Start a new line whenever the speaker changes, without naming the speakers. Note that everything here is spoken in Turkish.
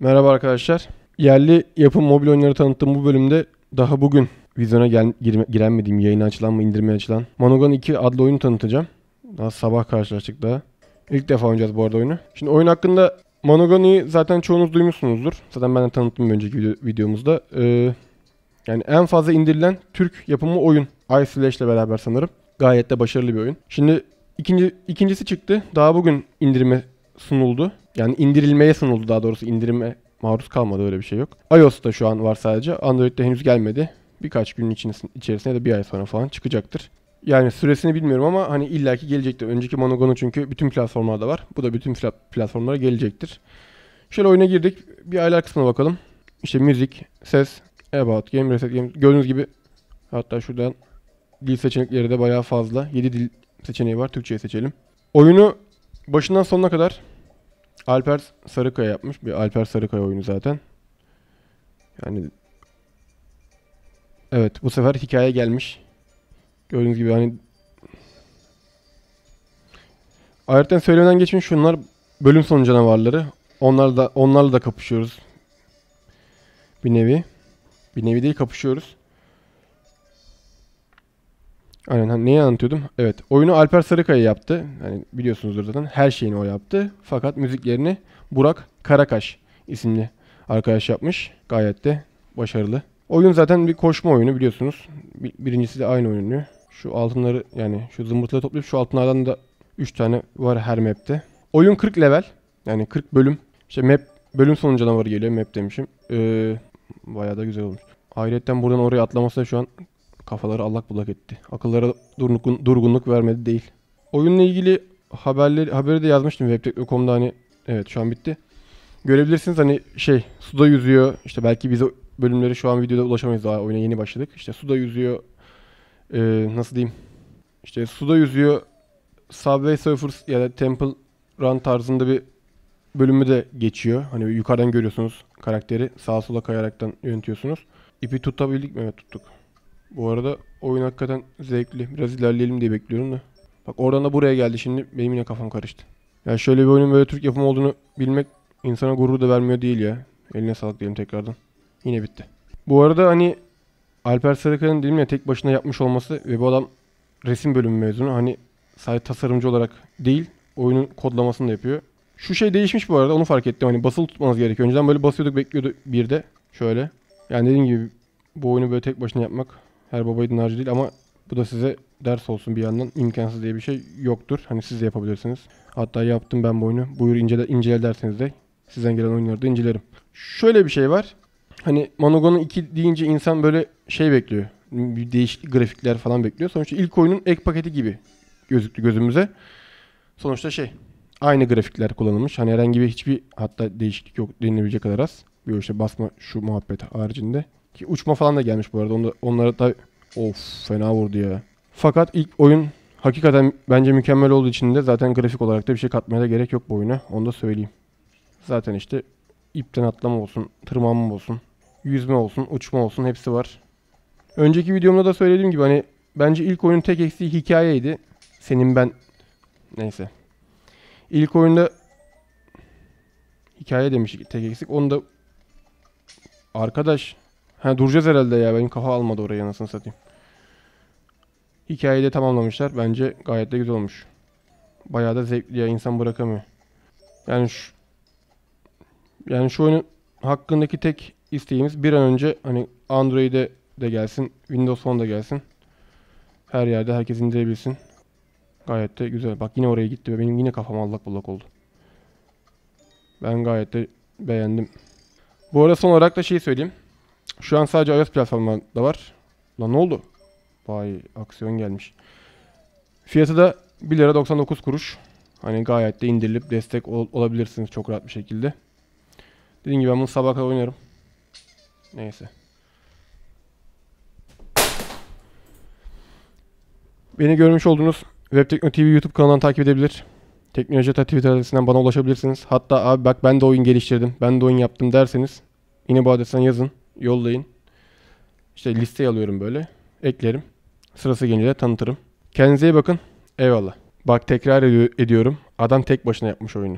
Merhaba arkadaşlar. Yerli yapım mobil oyunları tanıttığım bu bölümde daha bugün vizyona gel girme, giren mi diyeyim, yayına açılan mı, indirmeye açılan Monogon 2 adlı oyunu tanıtacağım. Daha sabah karşılaştık daha. İlk defa oynayacağız bu arada oyunu. Şimdi oyun hakkında Monogon'u zaten çoğunuz duymuşsunuzdur. Zaten ben de tanıttım önceki video, videomuzda. Ee, yani en fazla indirilen Türk yapımı oyun. iSlash ile beraber sanırım. Gayet de başarılı bir oyun. Şimdi ikinci, ikincisi çıktı. Daha bugün indirime sunuldu. Yani indirilmeye sunuldu daha doğrusu. indirime maruz kalmadı öyle bir şey yok. iOS'ta şu an var sadece. Android'de henüz gelmedi. Birkaç günün içerisinde de bir ay sonra falan çıkacaktır. Yani süresini bilmiyorum ama hani illaki gelecektir. Önceki Monogon'u çünkü bütün platformlarda var. Bu da bütün platformlara gelecektir. Şöyle oyuna girdik. Bir aylar kısmına bakalım. İşte müzik, ses, about, game, reset, game. Gördüğünüz gibi hatta şuradan dil seçenekleri de bayağı fazla. 7 dil seçeneği var. Türkçe'yi seçelim. Oyunu başından sonuna kadar Alper Sarıkaya yapmış. Bir Alper Sarıkaya oyunu zaten. Yani Evet bu sefer hikaye gelmiş. Gördüğünüz gibi hani Ayrıca söylemeden geçmiş şunlar bölüm sonu canavarları. Onlar da onlarla da kapışıyoruz. Bir nevi. Bir nevi değil kapışıyoruz. Aynen hani neyi anlatıyordum? Evet. Oyunu Alper Sarıkaya yaptı. Hani biliyorsunuzdur zaten. Her şeyini o yaptı. Fakat müziklerini Burak Karakaş isimli arkadaş yapmış. Gayet de başarılı. Oyun zaten bir koşma oyunu biliyorsunuz. Birincisi de aynı oyunu. Şu altınları yani şu zımbırtıları toplayıp şu altınlardan da 3 tane var her map'te. Oyun 40 level. Yani 40 bölüm. İşte map bölüm sonu canavarı geliyor. Map demişim. Ee, bayağı da güzel olmuş. Ayrıca buradan oraya atlaması da şu an kafaları allak bullak etti. Akıllara durgunluk, durgunluk vermedi değil. Oyunla ilgili haberleri haberi de yazmıştım webtek.com'da hani evet şu an bitti. Görebilirsiniz hani şey suda yüzüyor. İşte belki bize bölümleri şu an videoda ulaşamayız daha oyuna yeni başladık. İşte suda yüzüyor. Ee, nasıl diyeyim? İşte suda yüzüyor. Subway Surfers ya da Temple Run tarzında bir bölümü de geçiyor. Hani yukarıdan görüyorsunuz karakteri. Sağa sola kayaraktan yönetiyorsunuz. İpi tutabildik mi? Evet tuttuk. Bu arada oyun hakikaten zevkli. Biraz ilerleyelim diye bekliyorum da. Bak oradan da buraya geldi şimdi. Benim yine kafam karıştı. Ya yani şöyle bir oyunun böyle Türk yapımı olduğunu bilmek insana gurur da vermiyor değil ya. Eline sağlık diyelim tekrardan. Yine bitti. Bu arada hani Alper Sarıkaya'nın dedim ya tek başına yapmış olması ve bu adam resim bölümü mezunu. Hani sadece tasarımcı olarak değil oyunun kodlamasını da yapıyor. Şu şey değişmiş bu arada onu fark ettim. Hani basılı tutmanız gerekiyor. Önceden böyle basıyorduk bekliyordu bir de. Şöyle. Yani dediğim gibi bu oyunu böyle tek başına yapmak her babaydın harcı değil ama bu da size ders olsun bir yandan. imkansız diye bir şey yoktur. Hani siz de yapabilirsiniz. Hatta yaptım ben bu oyunu. Buyur incele, incele derseniz de sizden gelen oyunları da incelerim. Şöyle bir şey var. Hani Monogon'un 2 deyince insan böyle şey bekliyor. Bir değişik grafikler falan bekliyor. Sonuçta ilk oyunun ek paketi gibi gözüktü gözümüze. Sonuçta şey aynı grafikler kullanılmış. Hani herhangi bir hiçbir hatta değişiklik yok denilebilecek kadar az. Bir işte basma şu muhabbet haricinde. Ki uçma falan da gelmiş bu arada. Onda, onlara da of fena vurdu ya. Fakat ilk oyun hakikaten bence mükemmel olduğu için de zaten grafik olarak da bir şey katmaya da gerek yok bu oyuna. Onu da söyleyeyim. Zaten işte ipten atlama olsun, tırmanma olsun, yüzme olsun, uçma olsun hepsi var. Önceki videomda da söylediğim gibi hani bence ilk oyunun tek eksiği hikayeydi. Senin ben neyse. İlk oyunda hikaye demiştik tek eksik. Onu da arkadaş ha duracağız herhalde ya. Benim kafa almadı oraya anasını satayım. Hikayeyi de tamamlamışlar. Bence gayet de güzel olmuş. Bayağı da zevkli ya insan bırakamıyor. Yani şu yani şu oyunun hakkındaki tek isteğimiz bir an önce hani Android'e de gelsin, Windows Phone da gelsin. Her yerde herkes indirebilsin. Gayet de güzel. Bak yine oraya gitti ve benim yine kafam allak bullak oldu. Ben gayet de beğendim. Bu arada son olarak da şey söyleyeyim. Şu an sadece iOS platformunda var. Lan ne oldu? Vay aksiyon gelmiş. Fiyatı da 1 lira 99 kuruş. Hani gayet de indirilip destek ol olabilirsiniz çok rahat bir şekilde. Dediğim gibi ben bunu sabah kadar oynarım. Neyse. Beni görmüş olduğunuz Webtekno TV YouTube kanalından takip edebilir. Teknoloji Twitter adresinden bana ulaşabilirsiniz. Hatta abi bak ben de oyun geliştirdim, ben de oyun yaptım derseniz yine bu adresten yazın, yollayın. İşte listeye alıyorum böyle, eklerim. Sırası gelince de tanıtırım. Kendinize iyi bakın. Eyvallah. Bak tekrar ediyorum. Adam tek başına yapmış oyunu.